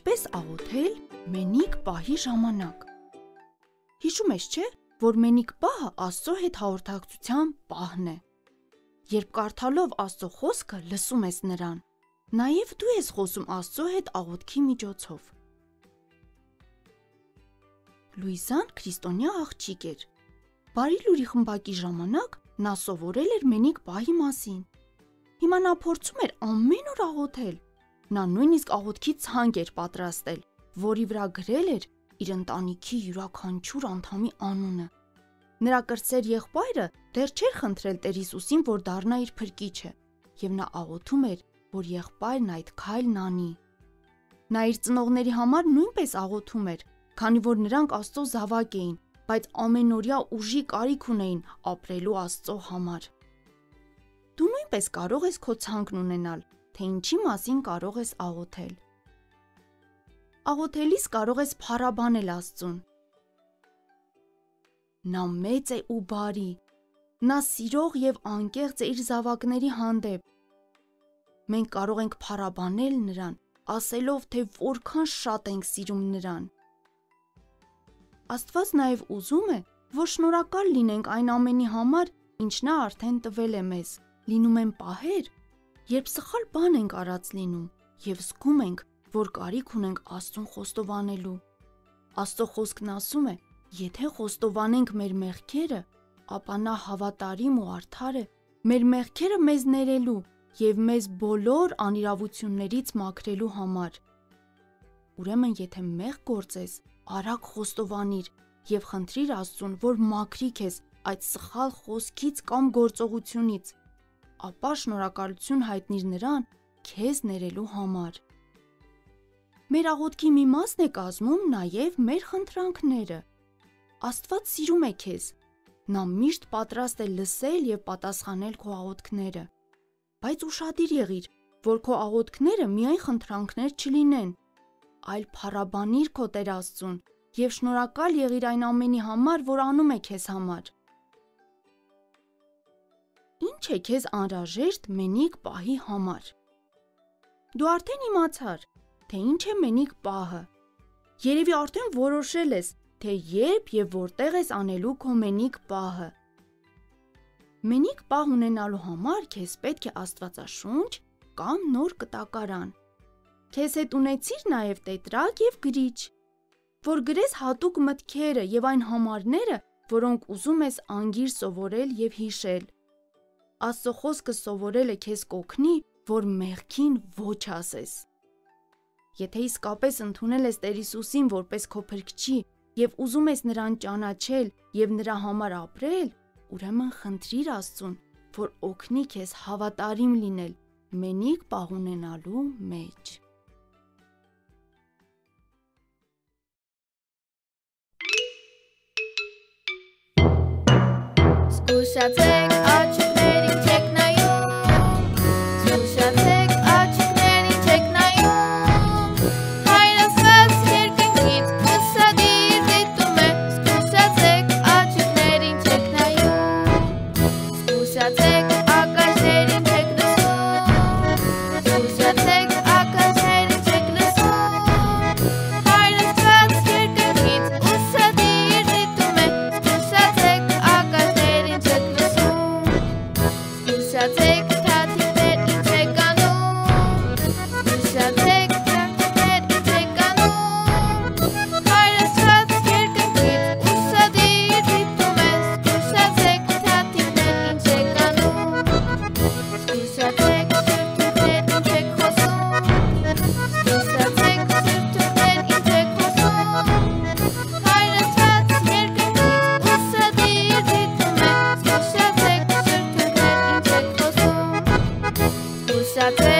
Ինչպես աղոթել մենիկ պահի ժամանակ։ Հիշում ես, չէ՞, որ մենիկ պահը Աստծո հետ հաղորդակցության պահն է։ Երբ կարդալով Աստծո խոսքը, լսում ես նրան։ Նաև դու ես խոսում Աստծո հետ աղոթքի միջոցով։ Լուիզան քրիստոնյա աղջիկ էր։ Բարի լուրի խմբակի ժամանակ նա սովորել էր մենիկ պահի մասին։ Հիմա նա փորձում էր ամեն օր աղոթել։ Նա նույնիսկ աղոթքի ցանկ էր պատրաստել, որի վրա գրել էր իր ընտանիքի յուրաքանչյուր անդամի անունը։ Նրա կրտսեր եղբայրը դեռ չէր խնդրել Տեր Հիսուսին, որ դառնա իր փրկիչը, եւ նա աղոթում էր, որ եղբայրն այդ քայլն անի։ Նա իր ծնողների համար նույնպես աղոթում էր, քանի որ նրանք Աստծո զավակ էին, բայց ամենօրյա ուժի կարիք ունեին ապրելու Աստծո համար։ Դու նույնպես կարող ես քո ցանկն ունենալ, թե ինչի մասին կարող ես աղոթել։ Աղոթելիս կարող ես փառաբանել Աստծուն։ Նա մեծ է ու բարի։ Նա սիրող եւ անկեղծ է իր զավակների հանդեպ։ Մենք կարող ենք փառաբանել նրան, ասելով, թե որքան շատ ենք սիրում նրան։ Աստված նաև ուզում է, որ շնորհակալ լինենք այն ամենի համար, ինչ նա արդեն տվել է մեզ։ Լինում են պահեր, երբ սխալ բան ենք արած լինում եւ զգում ենք, որ կարիք ունենք Աստծուն խոստովանելու։ Աստծո խոսքն ասում է. Եթե խոստովանենք մեր մեղքերը, ապա նա հավատարիմ ու արդար է մեր մեղքերը մեզ ներելու եւ մեզ բոլոր անիրավություններից մաքրելու համար։ Ուրեմն, եթե մեղ գործես, արագ խոստովանիր եւ խնդրիր Աստծուն, որ մաքրի քեզ այդ սխալ խոսքից կամ գործողությունից, ապա շնորհակալություն հայտնիր նրան քեզ ներելու համար։ Մեր աղոթքի մի մասն է կազմում նաև մեր խնդրանքները։ Աստված սիրում է քեզ։ Նա միշտ պատրաստ է լսել եւ պատասխանել քո աղոթքները։ Բայց ուշադիր եղիր, որ քո աղոթքները միայն խնդրանքներ չլինեն, այլ փառաբանիր քո Տեր Աստծուն եւ շնորհակալ եղիր այն ամենի համար, որ անում է քեզ համար։ Ինչ է քեզ անհրաժեշտ մենիկ պահի համար։ Դու արդեն իմացար, թե ինչ է մենիկ պահը։ Երևի արդեն որոշել ես, թե երբ եւ որտեղ ես անելու քո մենիկ պահը։ Մենիկ պահ ունենալու համար քեզ պետք է Աստվածաշունչ կամ նոր կտակարան։ Քեզ հետ ունեցիր նաև տետրակ եւ գրիչ, որ գրես հատուկ մտքերը եւ այն համարները, որոնք ուզում ես անգիր սովորել եւ հիշել։ Աստծո խոսքը սովորելը քեզ կօգնի, որ մեղքին ոչ ասես։ Եթե իսկապես ընդունել ես Տեր Հիսուսին որպես քո փրկչի եւ ուզում ես նրան ճանաչել եւ նրա համար ապրել, ուրեմն խնդրիր Աստծուն, որ օգնի քեզ հավատարիմ լինել մենիկ պահ ունենալու մեջ։ Զգուշացեք Զգուշացեք շրթունքներ